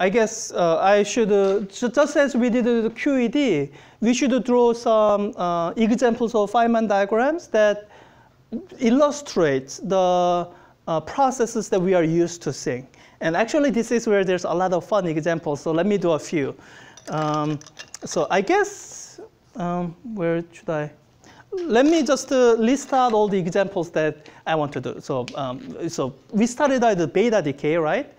I guess uh, I should, uh, just as we did the QED, we should draw some uh, examples of Feynman diagrams that illustrate the uh, processes that we are used to seeing. And actually, this is where there's a lot of fun examples. So let me do a few. Um, so I guess, um, where should I? Let me just uh, list out all the examples that I want to do. So, um, so we started out the beta decay, right?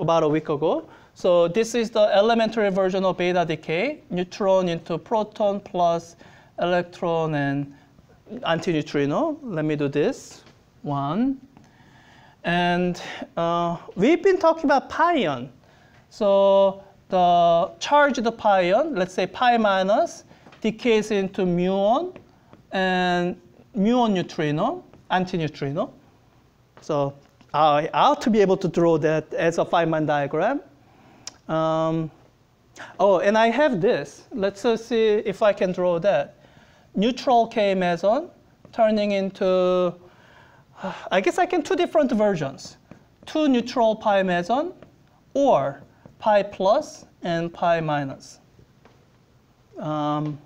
About a week ago. So this is the elementary version of beta decay, neutron into proton plus electron and antineutrino. Let me do this. One, and uh, we've been talking about pion. So the charged pion, let's say pi minus, decays into muon and muon neutrino, antineutrino. So I ought to be able to draw that as a Feynman diagram. Um, oh, and I have this. Let's uh, see if I can draw that. Neutral K meson turning into I guess I can two different versions. Two neutral pi meson or pi plus and pi minus. Um,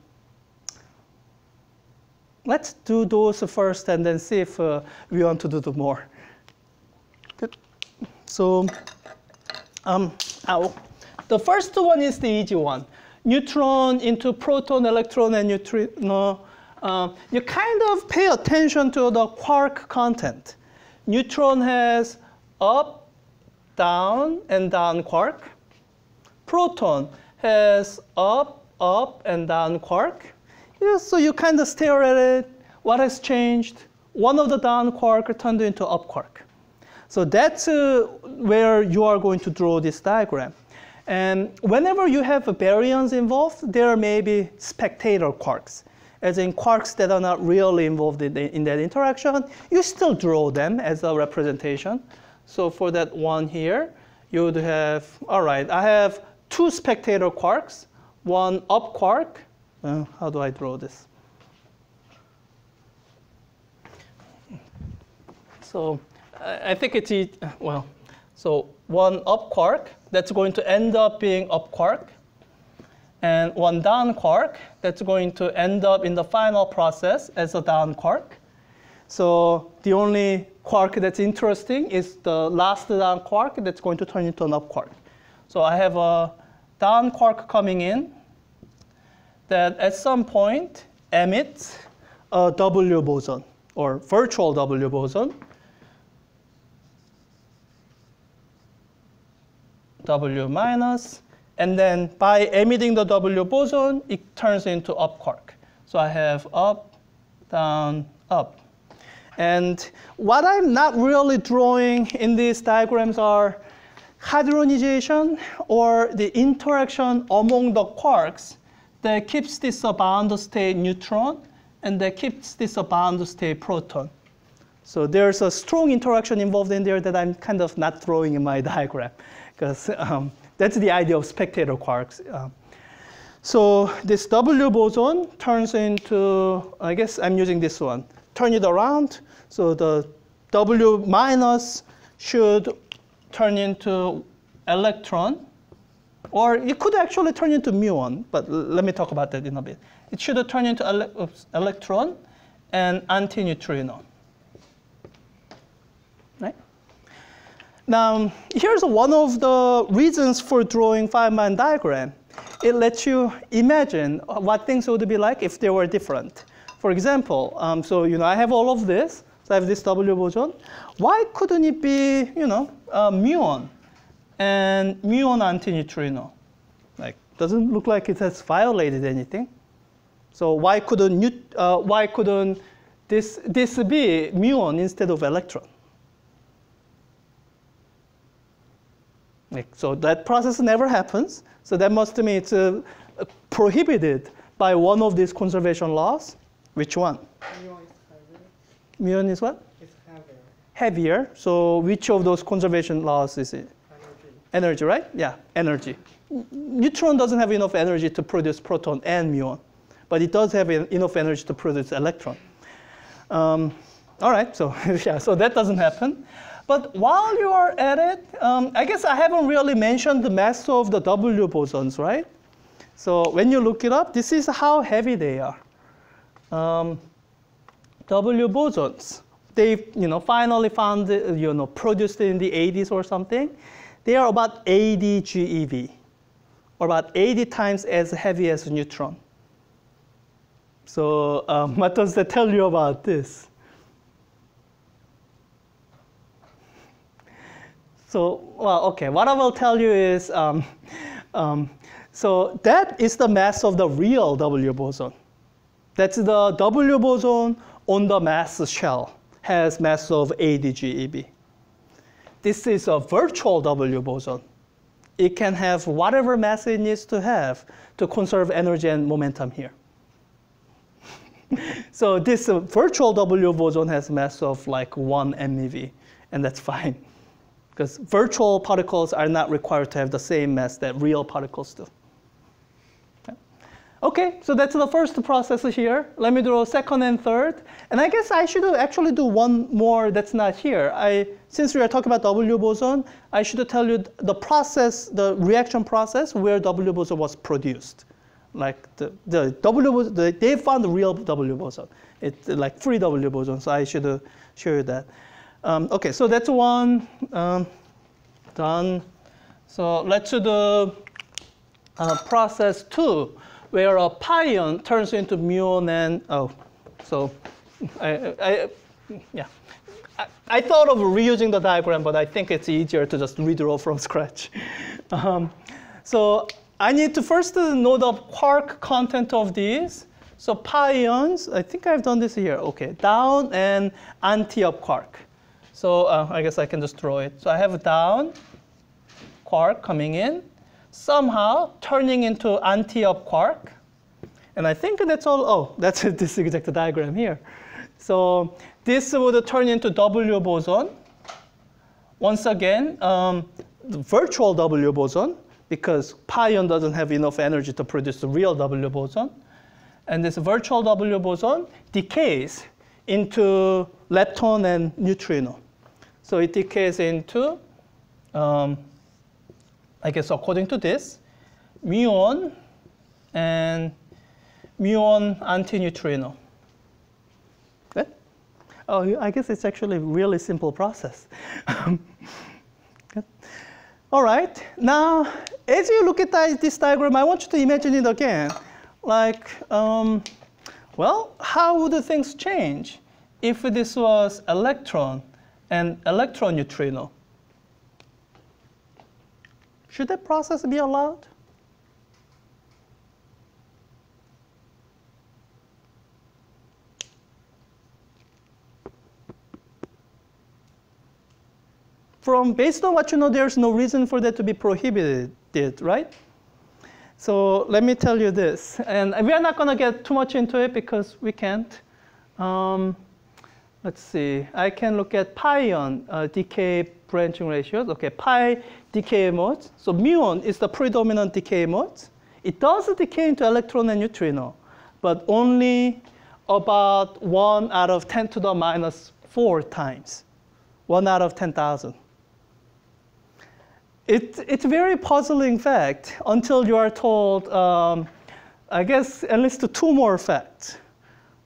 let's do those first and then see if uh, we want to do the more. Good. So, um, ow. The first one is the easy one. Neutron into proton, electron, and neutrino uh, you kind of pay attention to the quark content. Neutron has up, down, and down quark. Proton has up, up, and down quark. Yeah, so you kind of stare at it. What has changed? One of the down quark turned into up quark. So that's uh, where you are going to draw this diagram. And whenever you have a baryons involved, there may be spectator quarks as in quarks that are not really involved in, the, in that interaction, you still draw them as a representation. So for that one here, you would have, all right, I have two spectator quarks, one up quark. Uh, how do I draw this? So I think it's, well, so one up quark, that's going to end up being up quark and one down quark that's going to end up in the final process as a down quark. So the only quark that's interesting is the last down quark that's going to turn into an up quark. So I have a down quark coming in that at some point emits a W boson or virtual W boson. W minus and then by emitting the W boson, it turns into up quark. So I have up, down, up. And what I'm not really drawing in these diagrams are hadronization or the interaction among the quarks that keeps this bound state neutron and that keeps this bound state proton. So there's a strong interaction involved in there that I'm kind of not throwing in my diagram because um, that's the idea of spectator quarks. Uh, so this W boson turns into, I guess I'm using this one. Turn it around. So the W minus should turn into electron. Or it could actually turn into muon, but let me talk about that in a bit. It should turn into ele electron and antineutrino. Now, here's one of the reasons for drawing Feynman diagram. It lets you imagine what things would be like if they were different. For example, um, so you know, I have all of this. So I have this W boson. Why couldn't it be, you know, uh, muon and muon antineutrino? Like, doesn't look like it has violated anything. So why couldn't uh, why couldn't this this be muon instead of electron? So that process never happens. So that must mean it's uh, prohibited by one of these conservation laws. Which one? Muon is heavier. Muon is what? It's heavier. Heavier. So which of those conservation laws is it? Energy. Energy, right? Yeah, energy. Neutron doesn't have enough energy to produce proton and muon, but it does have enough energy to produce electron. Um, all right, so yeah, so that doesn't happen. But while you are at it, um, I guess I haven't really mentioned the mass of the W bosons, right? So when you look it up, this is how heavy they are. Um, W bosons, they you know finally found you know produced in the 80s or something. They are about 80 GeV, or about 80 times as heavy as a neutron. So um, what does that tell you about this? So, well, okay, what I will tell you is, um, um, so that is the mass of the real W boson. That's the W boson on the mass shell, has mass of 80 GeV. This is a virtual W boson. It can have whatever mass it needs to have to conserve energy and momentum here. so this virtual W boson has mass of like 1 MeV, and that's fine because virtual particles are not required to have the same mass that real particles do. Okay, so that's the first process here. Let me draw second and third. And I guess I should actually do one more that's not here. I, since we are talking about W boson, I should tell you the process, the reaction process where W boson was produced. Like the, the W, the, they found the real W boson. It's like free W boson, so I should show you that. Um, okay, so that's one um, done. So let's do the uh, process two, where a pion turns into muon and, oh, so I, I yeah. I, thought of reusing the diagram, but I think it's easier to just redraw from scratch. Um, so I need to first know the quark content of these. So pions, I think I've done this here. Okay, down and anti-up quark. So uh, I guess I can just draw it. So I have a down quark coming in, somehow turning into anti-up quark. And I think that's all, oh, that's this exact diagram here. So this would turn into W boson. Once again, um, virtual W boson, because pion doesn't have enough energy to produce the real W boson. And this virtual W boson decays into lepton and neutrino. So it decays into, um, I guess according to this, muon and muon antineutrino. Good? Oh, I guess it's actually a really simple process. All right, now as you look at this diagram, I want you to imagine it again. Like, um, well, how would things change if this was electron and electron neutrino. Should that process be allowed? From based on what you know, there's no reason for that to be prohibited, right? So let me tell you this, and we are not going to get too much into it because we can't. Um, let's see, I can look at pion uh, decay branching ratios. Okay, pi decay modes. So muon is the predominant decay mode. It does decay into electron and neutrino, but only about 1 out of 10 to the minus 4 times, 1 out of 10,000. It, it's a very puzzling fact until you are told, um, I guess, at least two more facts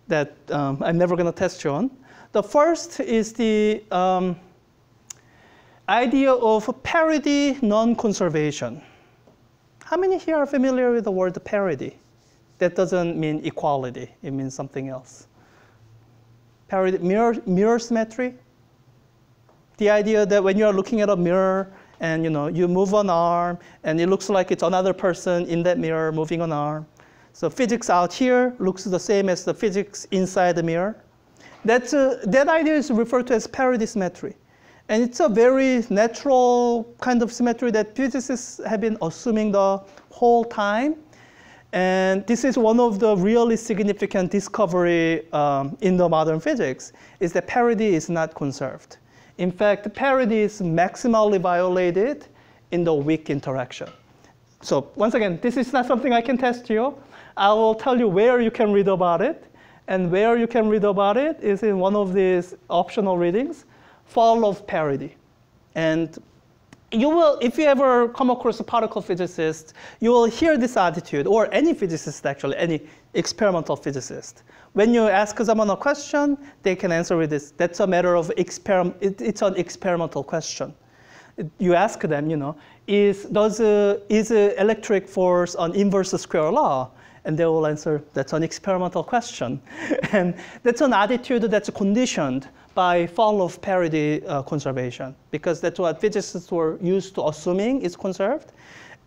that um, I'm never going to test you on. The first is the um, idea of parity non-conservation. How many here are familiar with the word parity? That doesn't mean equality, it means something else. Parity, mirror, mirror symmetry. The idea that when you are looking at a mirror and you know you move an arm and it looks like it's another person in that mirror moving an arm. So physics out here looks the same as the physics inside the mirror. Uh, that idea is referred to as parity symmetry. And it's a very natural kind of symmetry that physicists have been assuming the whole time. And this is one of the really significant discovery um, in the modern physics, is that parity is not conserved. In fact, parity is maximally violated in the weak interaction. So once again, this is not something I can test you. I will tell you where you can read about it. And where you can read about it is in one of these optional readings. fall of parity. And you will, if you ever come across a particle physicist, you will hear this attitude, or any physicist actually, any experimental physicist. When you ask someone a question, they can answer with this. That's a matter of experiment. It, it's an experimental question. You ask them, you know, is does uh, is uh, electric force an inverse square law? And they will answer, that's an experimental question. and that's an attitude that's conditioned by fall of parity uh, conservation, because that's what physicists were used to assuming is conserved.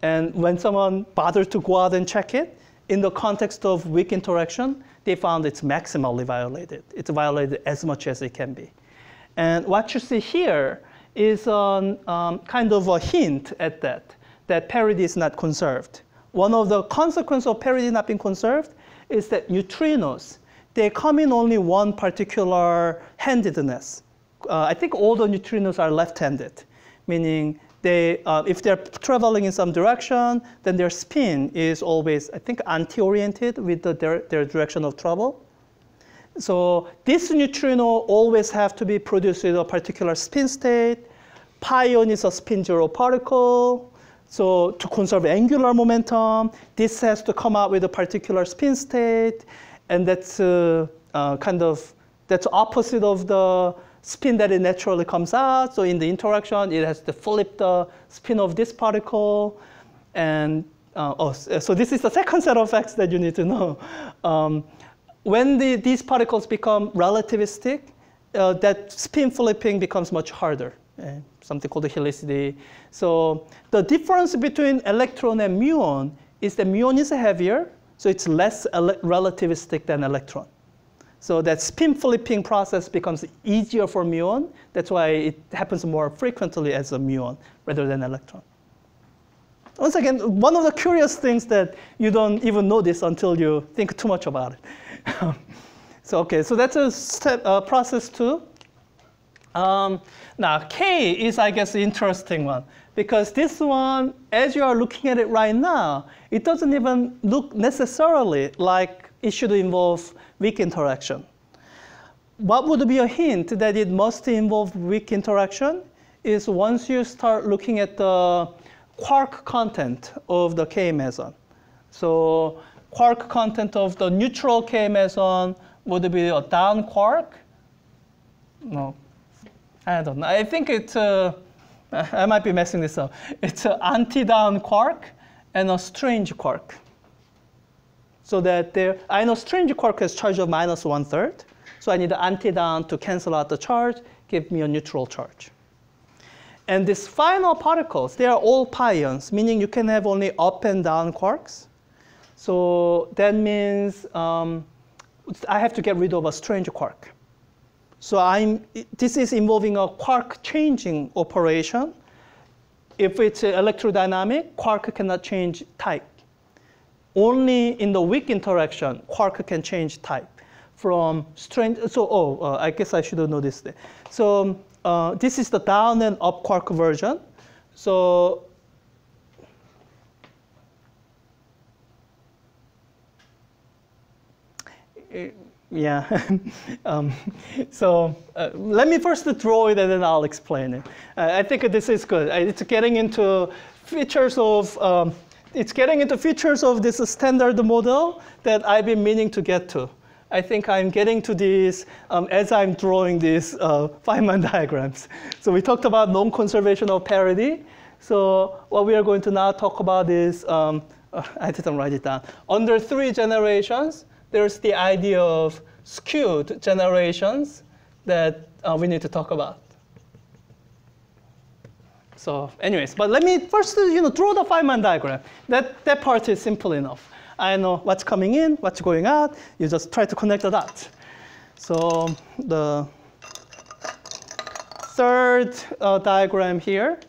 And when someone bothered to go out and check it, in the context of weak interaction, they found it's maximally violated. It's violated as much as it can be. And what you see here is um, um, kind of a hint at that, that parity is not conserved. One of the consequences of parity not being conserved is that neutrinos, they come in only one particular handedness. Uh, I think all the neutrinos are left-handed, meaning they, uh, if they're traveling in some direction, then their spin is always, I think, anti-oriented with the, their, their direction of travel. So this neutrino always have to be produced in a particular spin state. Pion is a spin zero particle. So to conserve angular momentum, this has to come out with a particular spin state. And that's uh, uh, kind of, that's opposite of the spin that it naturally comes out. So in the interaction, it has to flip the spin of this particle. And uh, oh, so this is the second set of facts that you need to know. Um, when the, these particles become relativistic, uh, that spin flipping becomes much harder, uh, something called the helicity. So the difference between electron and muon is that muon is heavier, so it's less relativistic than electron. So that spin flipping process becomes easier for muon. That's why it happens more frequently as a muon rather than electron. Once again, one of the curious things that you don't even notice until you think too much about it. so okay, so that's a step, uh, process two. Um, now K is, I guess, interesting one because this one, as you are looking at it right now, it doesn't even look necessarily like it should involve weak interaction. What would be a hint that it must involve weak interaction is once you start looking at the quark content of the K meson. So quark content of the neutral K meson would be a down quark? No, I don't know. I think it's, uh, I might be messing this up. It's an anti-down quark and a strange quark. So that there, I know strange quark has charge of minus one third. So I need the anti-down to cancel out the charge, give me a neutral charge. And these final particles, they are all pions, meaning you can have only up and down quarks. So that means um, I have to get rid of a strange quark. So I'm, this is involving a quark changing operation. If it's electrodynamic, quark cannot change type. Only in the weak interaction, quark can change type from strange. So, oh, uh, I guess I should have noticed that. So uh, this is the down and up quark version. So yeah. um, so uh, let me first draw it and then I'll explain it. Uh, I think this is good. It's getting into features of um, it's getting into features of this standard model that I've been meaning to get to. I think I'm getting to this um, as I'm drawing these uh, Feynman diagrams. So we talked about non-conservation of parity. So what we are going to now talk about is, um, uh, I didn't write it down. Under three generations, there's the idea of skewed generations that uh, we need to talk about. So anyways, but let me first you know, draw the Feynman diagram. That, that part is simple enough. I know what's coming in, what's going out. You just try to connect the dots. So the third uh, diagram here,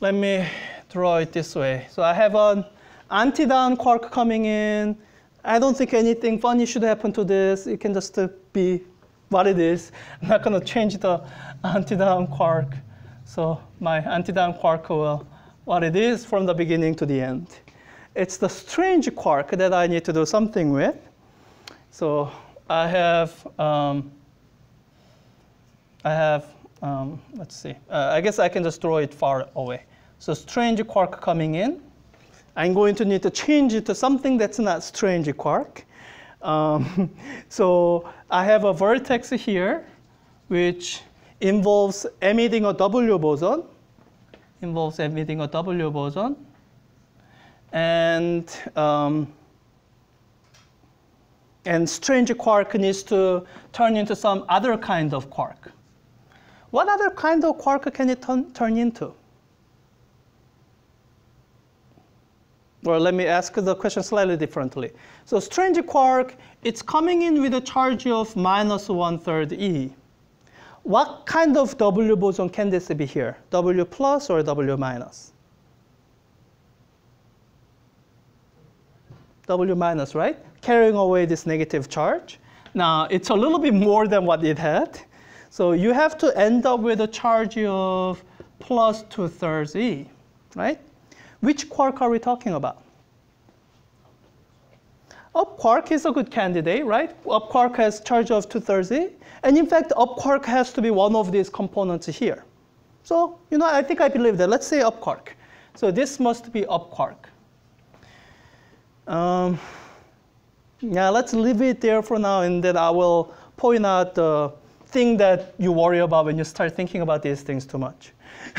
let me draw it this way. So I have an anti-down quark coming in, I don't think anything funny should happen to this. It can just uh, be what it is. I'm not going to change the anti-down quark. So my anti-down quark will what it is from the beginning to the end. It's the strange quark that I need to do something with. So I have, um, I have, um, let's see, uh, I guess I can just draw it far away. So strange quark coming in. I'm going to need to change it to something that's not strange quark. Um, so I have a vertex here, which involves emitting a W boson, involves emitting a W boson, and um, and strange quark needs to turn into some other kind of quark. What other kind of quark can it turn, turn into? Well, let me ask the question slightly differently. So strange quark, it's coming in with a charge of minus one-third E. What kind of W boson can this be here? W plus or W minus? W minus, right? Carrying away this negative charge. Now, it's a little bit more than what it had. So you have to end up with a charge of plus two-thirds E, right? Which quark are we talking about? Up quark is a good candidate, right? Up quark has charge of 230. And in fact, up quark has to be one of these components here. So, you know, I think I believe that. Let's say up quark. So this must be up quark. Um, yeah, let's leave it there for now, and then I will point out the thing that you worry about when you start thinking about these things too much.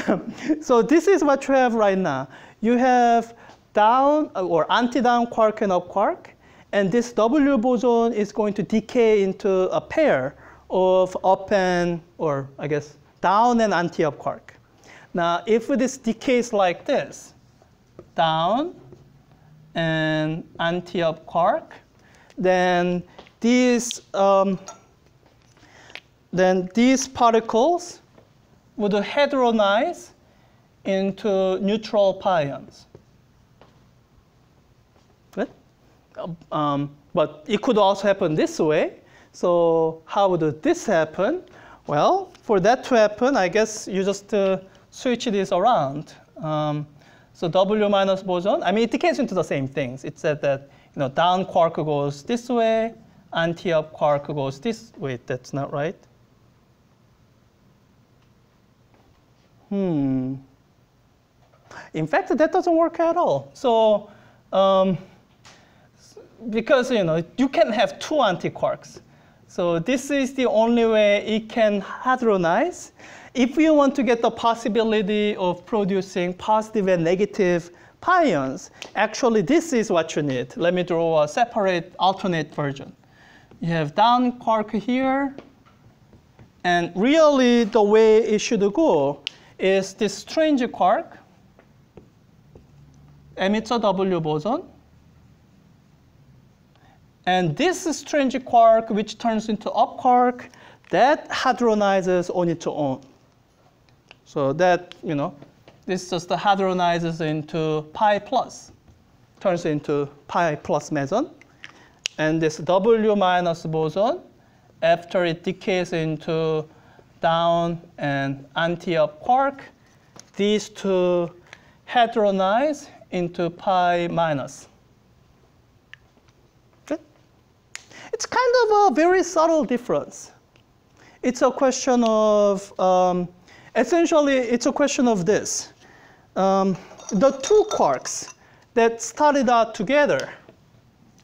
so this is what you have right now. You have down or anti-down quark and up quark. And this W boson is going to decay into a pair of up and, or I guess, down and anti-up quark. Now, if this decays like this, down and anti-up quark, then these, um, then these particles would hadronize into neutral pions. Um, but it could also happen this way. So how would this happen? Well, for that to happen, I guess you just uh, switch this around. Um, so W minus boson, I mean, it decays into the same things. It said that you know, down quark goes this way, anti-up quark goes this way. That's not right. Hmm. In fact, that doesn't work at all. So um, because you know you can have two antiquarks. So this is the only way it can hadronize. If you want to get the possibility of producing positive and negative pions, actually this is what you need. Let me draw a separate alternate version. You have down quark here, and really the way it should go is this strange quark emits a W boson, and this strange quark, which turns into up quark, that hadronizes on its own. So that, you know, this just hadronizes into pi plus, turns into pi plus meson. And this W minus boson, after it decays into down and anti-up quark, these two hadronize into pi minus. It's kind of a very subtle difference. It's a question of, um, essentially, it's a question of this. Um, the two quarks that started out together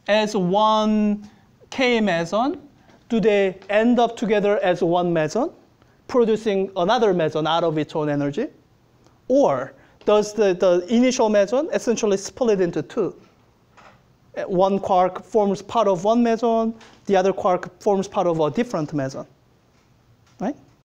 as one K meson, do they end up together as one meson, producing another meson out of its own energy? Or does the, the initial meson essentially split into two? Uh, one quark forms part of one meson, the other quark forms part of a different meson, right?